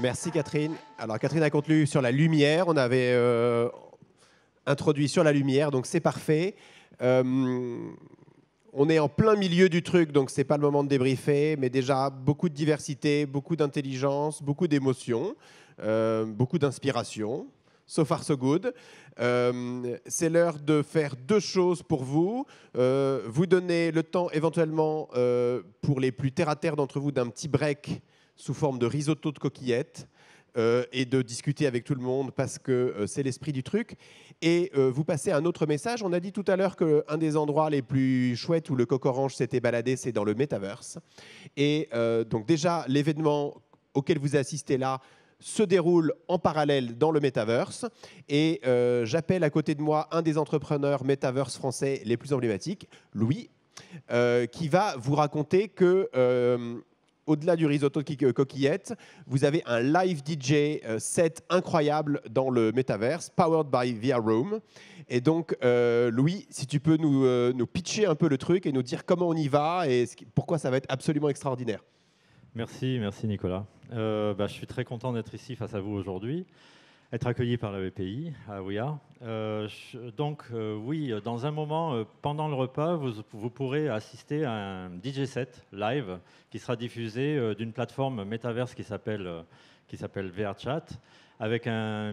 Merci Catherine. Alors Catherine a conclu sur la lumière. On avait euh, introduit sur la lumière, donc c'est parfait. Euh, on est en plein milieu du truc, donc c'est pas le moment de débriefer, mais déjà beaucoup de diversité, beaucoup d'intelligence, beaucoup d'émotions, euh, beaucoup d'inspiration. So far, so good. Euh, c'est l'heure de faire deux choses pour vous. Vous donner le temps éventuellement, pour les plus terre-à-terre d'entre vous, d'un petit break sous forme de risotto de coquillettes euh, et de discuter avec tout le monde parce que euh, c'est l'esprit du truc. Et euh, vous passez un autre message. On a dit tout à l'heure qu'un des endroits les plus chouettes où le coq orange s'était baladé, c'est dans le Metaverse. Et donc déjà, l'événement auquel vous assistez là se déroule en parallèle dans le Metaverse. Et j'appelle à côté de moi un des entrepreneurs Metaverse français les plus emblématiques, Louis, qui va vous raconter que... au-delà du risotto de euh, coquillettes, vous avez un live DJ euh, set incroyable dans le Metaverse, powered by VR Room. Et donc, euh, Louis, si tu peux nous, nous pitcher un peu le truc et nous dire comment on y va et pourquoi ça va être absolument extraordinaire. Merci, merci Nicolas. Bah, je suis très content d'être ici face à vous aujourd'hui, être accueilli par la BPI à Ouya. Euh, donc euh, oui, dans un moment, euh, pendant le repas, vous, vous pourrez assister à un DJ set live qui sera diffusé euh, d'une plateforme métaverse qui s'appelle qui s'appelle VRChat, avec un,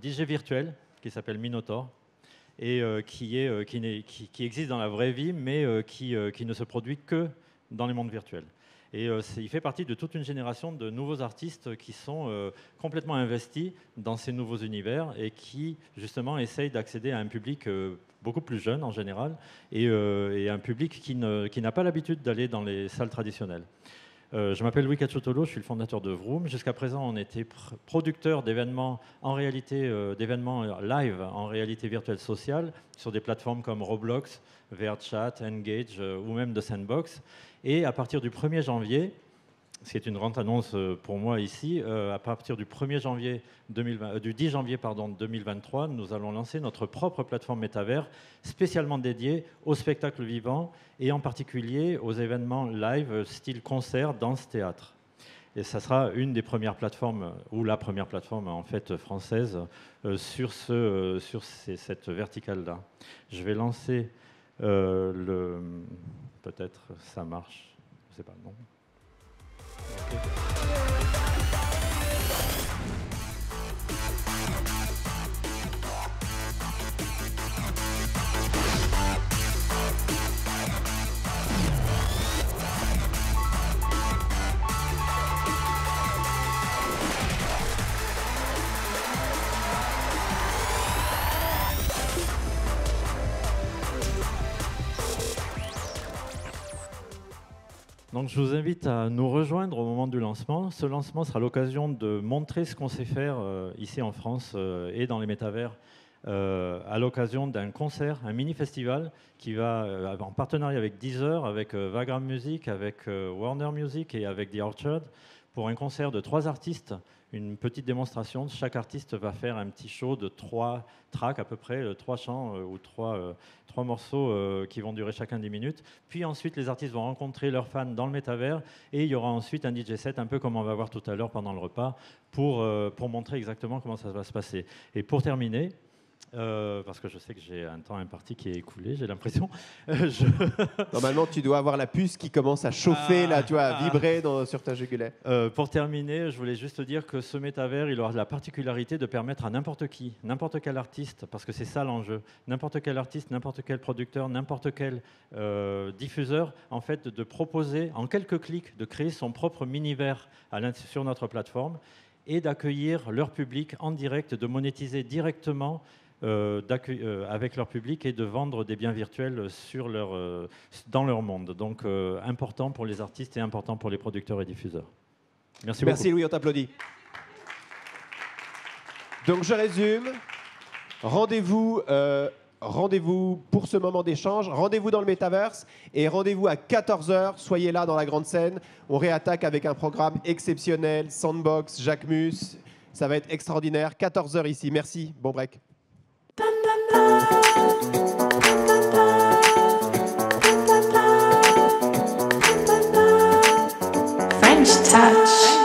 DJ virtuel qui s'appelle Minotaur et qui, est, qui, n'est- qui- qui existe dans la vraie vie, mais qui, qui ne se produit que dans les mondes virtuels. Et euh, il fait partie de toute une génération de nouveaux artistes qui sont euh, complètement investis dans ces nouveaux univers et qui, justement, essayent d'accéder à un public euh, beaucoup plus jeune en général et, et un public qui n'a pas l'habitude d'aller dans les salles traditionnelles. Euh, je m'appelle Louis Cacciotolo, je suis le fondateur de Vroom. Jusqu'à présent, on était pr- producteur d'événements en réalité, euh, d'événements live en réalité virtuelle sociale sur des plateformes comme Roblox, VRChat, Engage euh, ou même de Sandbox. Et à partir du 1er janvier, ce qui est une grande annonce euh, pour moi ici, euh, à partir du 1er janvier 2020, euh, du 10 janvier pardon, 2023, nous allons lancer notre propre plateforme métavers spécialement dédiée au spectacle vivant et en particulier aux événements live style concert, danse, théâtre. Et ça sera une des premières plateformes, ou la première plateforme en fait française, sur, cette verticale-là. Je vais lancer le... Peut-être ça marche, je ne sais pas, non Okay. Donc je vous invite à nous rejoindre au moment du lancement. Ce lancement sera l'occasion de montrer ce qu'on sait faire euh, ici en France euh, et dans les métavers euh, à l'occasion d'un concert, un mini-festival qui va en partenariat avec Deezer, avec Vagram Music, avec Warner Music et avec The Orchard pour un concert de trois artistes, une petite démonstration. Chaque artiste va faire un petit show de trois tracks à peu près, euh, trois chants euh, ou trois, euh, trois morceaux qui vont durer chacun 10 minutes. Puis ensuite, les artistes vont rencontrer leurs fans dans le métavers et il y aura ensuite un DJ set, un peu comme on va voir tout à l'heure pendant le repas, pour, pour montrer exactement comment ça va se passer. Et pour terminer, euh, parce que je sais que j'ai un temps imparti qui est écoulé, j'ai l'impression. euh, je- Normalement, tu dois avoir la puce qui commence à chauffer, là, tu vois, à Ah. vibrer dans- sur ta jugulaire. Euh, pour terminer, je voulais juste dire que ce métavers, il aura la particularité de permettre à n'importe qui, n'importe quel artiste, parce que c'est ça l'enjeu, n'importe quel artiste, n'importe quel producteur, n'importe quel diffuseur, en fait, de proposer en quelques clics, de créer son propre mini-verre à sur notre plateforme et d'accueillir leur public en direct, de monétiser directement euh, euh, avec leur public et de vendre des biens virtuels sur leur, euh, dans leur monde. Donc important pour les artistes et important pour les producteurs et diffuseurs. Merci, Merci beaucoup. Louis, on t'applaudit. Donc je résume. Rendez-vous rendez-vous pour ce moment d'échange. Rendez-vous dans le Metaverse et rendez-vous à 14h. Soyez là dans la grande scène. On réattaque avec un programme exceptionnel. Sandbox, Jacques Mus. Ça va être extraordinaire. 14h ici. Merci. Bon break. Touch.